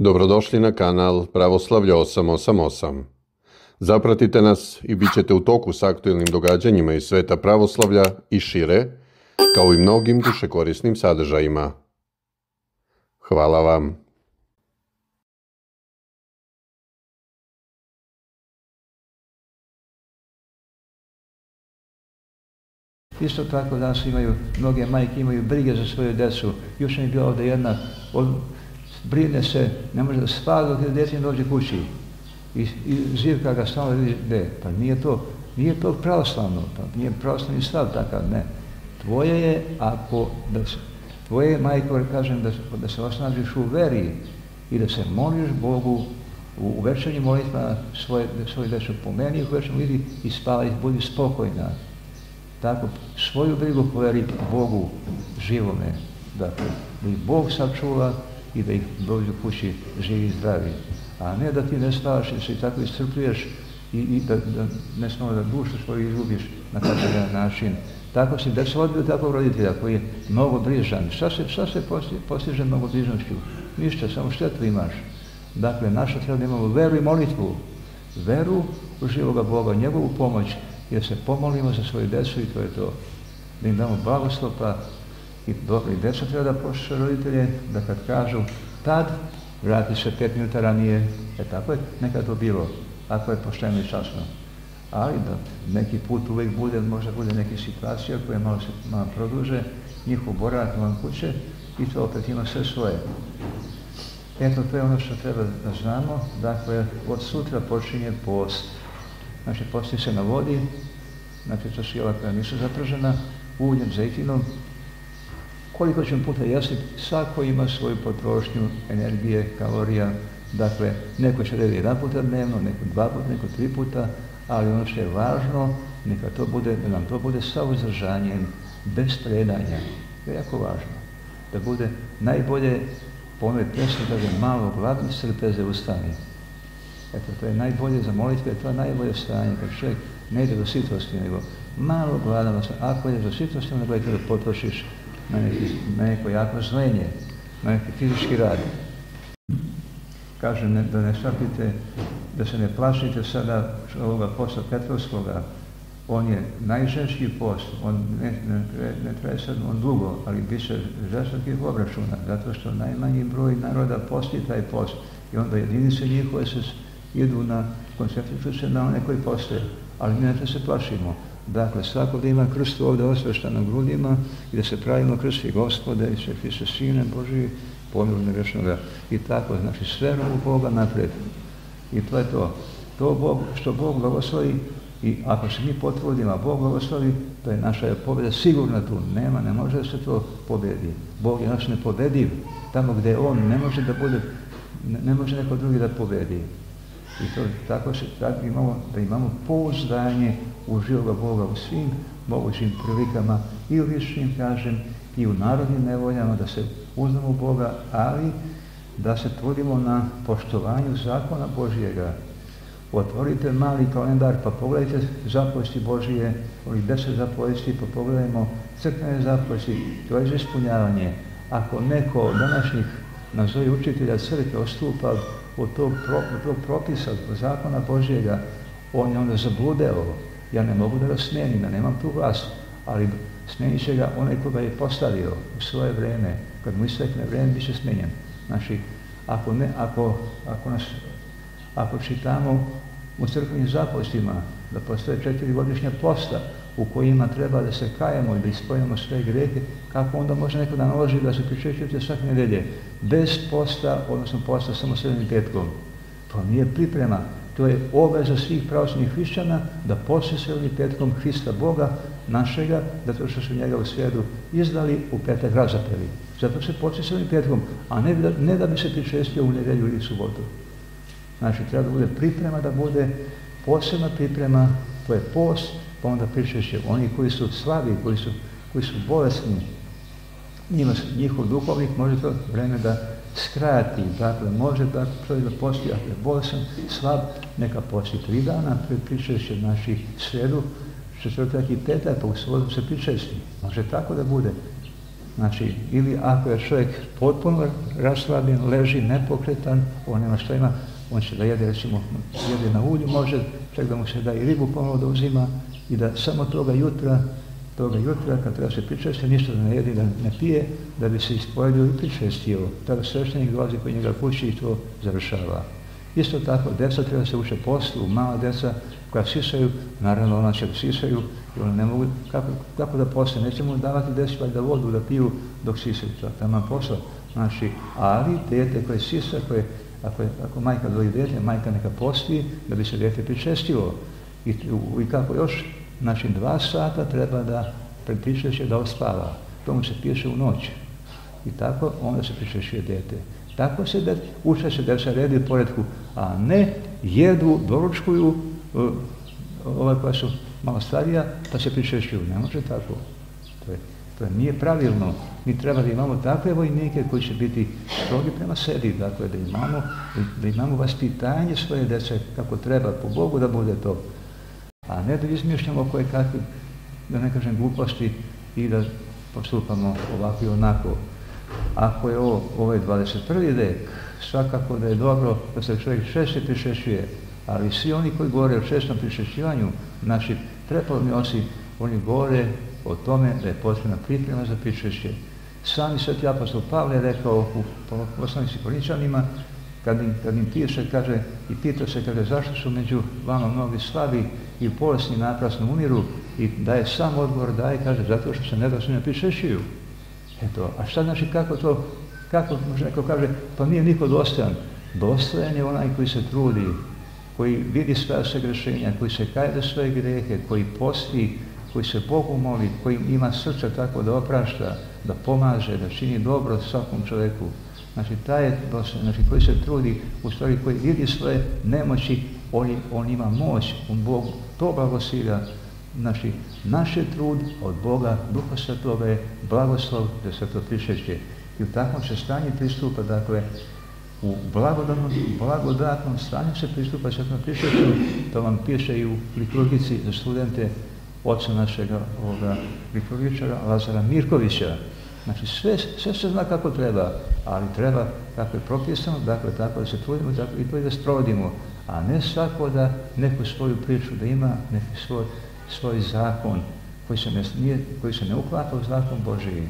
Dobrodošli na kanal Pravoslavlje 888. Zapratite nas i bit ćete u toku s aktualnim događanjima iz sveta pravoslavlja i šire, kao i mnogim dušekorisnim sadržajima. Hvala vam. Isto tako danas imaju, mnoge majke imaju brige za svoju djecu. Još mi je bila ovdje jedna, on brine se, ne može da spava dok je djece dođe kući. I, i zivka ga stalno vidi, ne, pa nije to, nije to pravoslavno, pa nije pravoslavni stav takav, ne. Tvoje je, ako, da se, tvoje je, majko, kažem, da, da se osnažiš u veri i da se moliš Bogu u, u večernjim molitvama svoje, svoje dešu pomeni u večernjom vidi i spavaj, budi spokojna. Tako, svoju brigu poveri Bogu živome, dakle, da ih Bog sačuva i da ih dođu kući živi i zdravi. A ne da ti ne spavaš i se tako iscrpljuješ i, da, da ne samo da dušu svoju izgubiš na takav način. Tako si, da se odbio takvog roditelja koji je mnogo brižan. Šta se, šta se postiže, mnogo brižnošću? Ništa, samo štetu imaš. Dakle, naša treba da imamo veru i molitvu. Veru u živoga Boga, njegovu pomoć, jer se pomolimo za svoju decu i to je to. Da im damo blagoslov, pa i, deca treba da posluša roditelje, da kad kažu tad, vrati se pet minuta ranije, e tako je nekad to bilo, ako je pošteno i časno. Ali da neki put uvijek bude, možda bude neke situacija koje malo se malo produže, njihov boravak van kuće i to opet ima sve svoje. Eto, to je ono što treba da znamo. Dakle, od sutra počinje post. Znači, posti se na vodi, znači to su jela koja nisu zapržena, uljem, zejtinom. Koliko ćemo puta jesti, svako ima svoju potrošnju energije, kalorija. Dakle, neko će redi jedan puta dnevno, neko dva puta, neko tri puta, ali ono što je važno, neka to bude, da nam to bude sa uzdržanjem, bez predanja. To je jako važno. Da bude najbolje po onoj pesmi je malo gladni srpeze ustani. Eto, to je najbolje za molitve, to je najbolje stanje, kad čovjek ne ide do sitosti, nego malo gladan, ako je do sitosti, onda gledajte da potrošiš na, neko jako zlenje, na neki fizički rad. Kažem ne, da ne shvatite, da se ne plašite sada ovoga posta Petrovskoga, on je najžešći post, on ne, ne, ne traje sad on dugo, ali bit će žestokih obračuna, zato što najmanji broj naroda posti taj post i onda jedinice njihove se idu na, koncentrišu se na one koji postoje, ali ne da se plašimo. Dakle, svako da ima krst ovdje osvešta na grudima i da se pravimo krsti gospode i sve se sine Boži, pomiru nebešnoga i tako, znači sve u Boga napred. I to je to. To Bog, što Bog blagoslovi i ako se mi potvrdimo, a Bog blagoslovi, to je naša pobjeda sigurna tu. Nema, ne može se to pobjedi. Bog je naš nepobediv. Tamo gdje On ne može da bude, ne, ne može neko drugi da pobjedi. I to tako se tako imamo, da imamo pouzdanje u živoga Boga u svim mogućim prilikama i u višnjim, kažem, i u narodnim nevoljama, da se uznamo Boga, ali da se trudimo na poštovanju zakona Božijega. Otvorite mali kalendar pa pogledajte zapovesti Božije, ovih deset zapovesti pa pogledajmo crkvene zapovesti, to je ispunjavanje. Ako neko od današnjih nazovi učitelja crkve ostupa od tog, pro, od tog propisa, od zakona Božjega, on je onda zabludeo. Ja ne mogu da ga smijenim, ja nemam tu vlast, ali smijenit će ga onaj koga je postavio u svoje vrijeme. Kad mu istekne vrijeme, bit će smijenjen. Znači, ako, ne, ako, ako, nas, ako čitamo u crkvenim zapostima da postoje četiri godišnja posta u kojima treba da se kajemo i da ispojimo sve grehe, kako onda može neko da naloži da se pričešćujete svake nedelje bez posta, odnosno posta samo srednjim petkom. To nije priprema, to je obaveza svih pravoslavnih hrišćana da srednjim petkom Hrista Boga našega, zato što su njega u svijetu izdali u petak razapeli. Zato se srednjim petkom, a ne da, bi se pričestio u nedelju ili subotu. Znači, treba da bude priprema, da bude posebna priprema, to je post, pa onda pričešće. Oni koji su slabi, koji su, koji su bolesni, njima, njihov duhovnik može to vreme da skrati, dakle, može da čovjek da posti, ako je bolesan, slab, neka posti tri dana pred pričešće, znači sredu, četvrtak i petak, pa u svodu se pričesti. Može tako da bude. Znači, ili ako je čovjek potpuno raslabljen, leži, nepokretan, on nema što ima, on će da jede, recimo, jede na ulju, može, čak da mu se da i ribu ponovo da uzima i da samo toga jutra, toga jutra, kad treba se pričesti, ništa da ne jedi, da ne pije, da bi se ispojedio i pričestio. Tada sveštenik dolazi kod njega kući i to završava. Isto tako, deca treba se uče poslu, mala deca koja sisaju, naravno ona će da sisaju i ona ne mogu, kako, kako da posle, nećemo davati deci da vodu da piju dok sisaju, to tamo posla. Znači, ali dete koje sisa, koje, ako, ako majka doji dete, majka neka posti da bi se dete pričestilo. I, I kako još, znači dva sata treba da pred da ospava. To mu se piše u noć. I tako onda se pričešće dete. Tako se da, uče se da se redi u poredku, a ne jedu, doručkuju, ova koja su malo starija, pa se pričešćuju. Ne može tako. To, je, to je, nije pravilno. Mi treba da imamo takve vojnike koji će biti strogi prema sebi, dakle da imamo, da imamo vaspitanje svoje dece kako treba, po Bogu da bude to. A ne da izmišljamo koje kakve, da ne kažem gluposti i da postupamo ovako i onako. Ako je ovo, je 21. vek, svakako da je dobro da se čovjek češće prišešćuje, ali svi oni koji govore o čestom prišešćivanju, naši prepolovni osi, oni govore o tome da je potrebna priprema za prišešće. Sami sveti apostol Pavle rekao u poslanici Korinčanima, kad im, kad im piše, kaže, i pita se, kaže, zašto su među vama mnogi slabi i bolesni naprasno umiru i daje sam odgovor, daje, kaže, zato što se ne prišešćuju. Eto, a šta znači kako to, kako može neko kaže, pa nije niko dostojan. Dostojan je onaj koji se trudi, koji vidi sve grešenja, koji se kaje za svoje grehe, koji posti, koji se Bogu moli, koji ima srce tako da oprašta, da pomaže, da čini dobro svakom čovjeku. Znači, taj znači, koji se trudi, u stvari koji vidi svoje nemoći, on, on ima moć, on Bogu to blagosilja. Znači, naš je trud od Boga, Duha Svetoga je blagoslov da se to prišeće. I u takvom se stanju pristupa, dakle, u blagodatnom, blagodatnom stanju se pristupa svetom prišeću, to vam piše i u liturgici za studente oca našega ovoga liturgičara Lazara Mirkovića. Znači sve, sve se zna kako treba, ali treba kako je propisano, dakle tako da se trudimo tako, i to i da sprovodimo, a ne svako da neku svoju priču da ima, neki svoj, svoj zakon koji se ne, nije, koji se ne uklapa u zakon Božiji.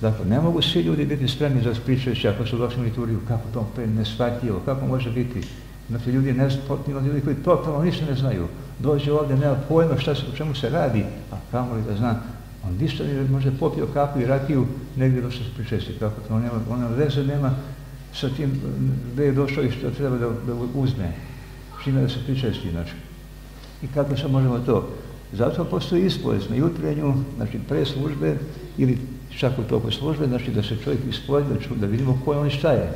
Dakle, ne mogu svi ljudi biti spremni za pričajući ako su došli u liturgiju, kako to neshvatljivo, kako može biti. Znači, ljudi, ne, ljudi koji totalno ništa ne znaju. Dođe ovdje, nema pojma šta se, o čemu se radi, a kamo li da zna. On ništa ne može popio kapu i rakiju negdje došao se pričesti. Kako to, on nema, ona veze nema sa tim gdje je došao i što treba da, da uzme. Čime da se pričesti, znači. I kako se možemo to? Zato postoji ispovest na jutrenju, znači pre službe ili čak u toku službe, znači da se čovjek ispovedi, da, vidimo ko je on i šta je.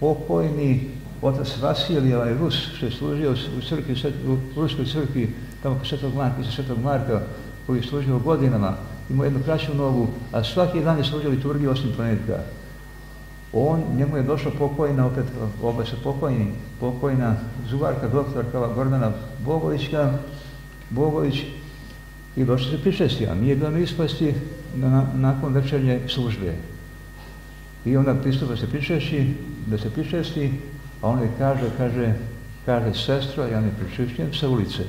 Pokojni otac Vasilij, ovaj Rus, što je služio u crkvi, u Ruskoj crkvi, tamo kod Svetog Marka, Svetog Marka, koji je služio godinama, imao jednu kraću nogu, a svaki dan je služio liturgiju osim ponetka. On, njemu je došla pokojna, opet oba su pokojni, pokojna zuvarka, doktorka Gordana Bogovićka, Bogović, i došli se pričestio, nije bilo mi ispasti na, nakon večernje službe. I onda pristupa se pričešći, da se pričesti, a on je kaže, kaže, kaže, sestro, ja ne pričešćujem sa ulice.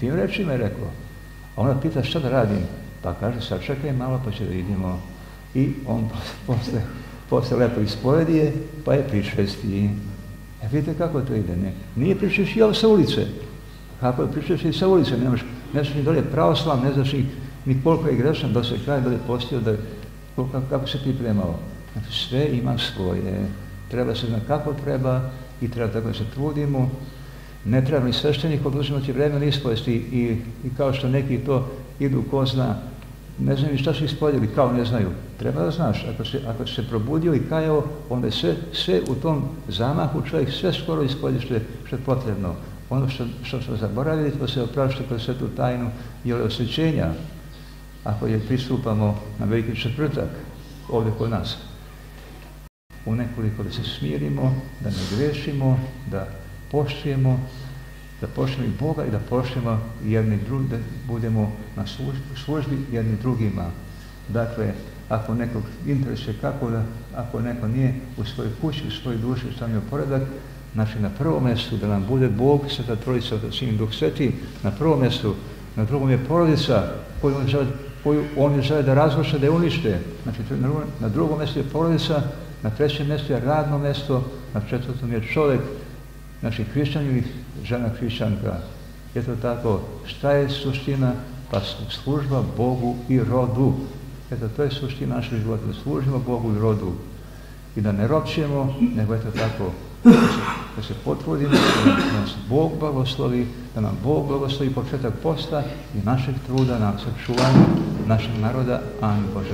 Tim rečima je rekao. A ona pita šta da radim? Pa kaže, sačekaj malo pa će da vidimo. I on posle, posle lepo ispovedije, pa je pričesti. E vidite kako to ide, ne? Nije pričešćio sa ulice. Kako je pričešći sa ulice, ne znaš, ne znaš ni da li je pravoslav, ne znaš ni, ni koliko je grešan, da se kraj, da je postio, da, kako, kako se pripremao. Znači sve ima svoje. Treba se znati kako treba i treba tako da se trudimo. Ne treba ni sveštenik oduzimati vremena ispovesti i, i kao što neki to idu ko zna, ne znaju ni šta su ispoljili, kao ne znaju. Treba da znaš, ako se, ako se probudio i kajao, onda je sve, sve u tom zamahu čovjek sve skoro je, što je potrebno. Ono što, što smo zaboravili, to se oprašta kroz svetu tajnu i osjećenja, ako je pristupamo na veliki četvrtak, ovdje kod nas u nekoliko da se smirimo, da ne grešimo, da poštujemo, da poštujemo i Boga i da poštujemo jedni drugi, da budemo na službi, jedni drugima. Dakle, ako nekog interesuje kako da, ako neko nije u svojoj kući, u svojoj duši stavio poredak, znači na prvom mjestu da nam bude Bog, Sveta Trojica, Sin, Duh Sveti, na prvom mjestu, na drugom je porodica koju on žele, koju on je žele da razruše, da je unište. Znači na drugom mjestu je porodica, na trećem mjestu je radno mjesto, na četvrtom je čovjek, znači hrišćan ili žena hrišćanka. Eto tako, šta je suština? Pa služba Bogu i rodu. Eto, to je suština našeg života, da služimo Bogu i rodu. I da ne ropćemo, nego eto tako, da se potrudimo, da nas Bog blagoslovi, da nam Bog blagoslovi početak posta i našeg truda na sačuvanju našeg naroda. Amin Bože,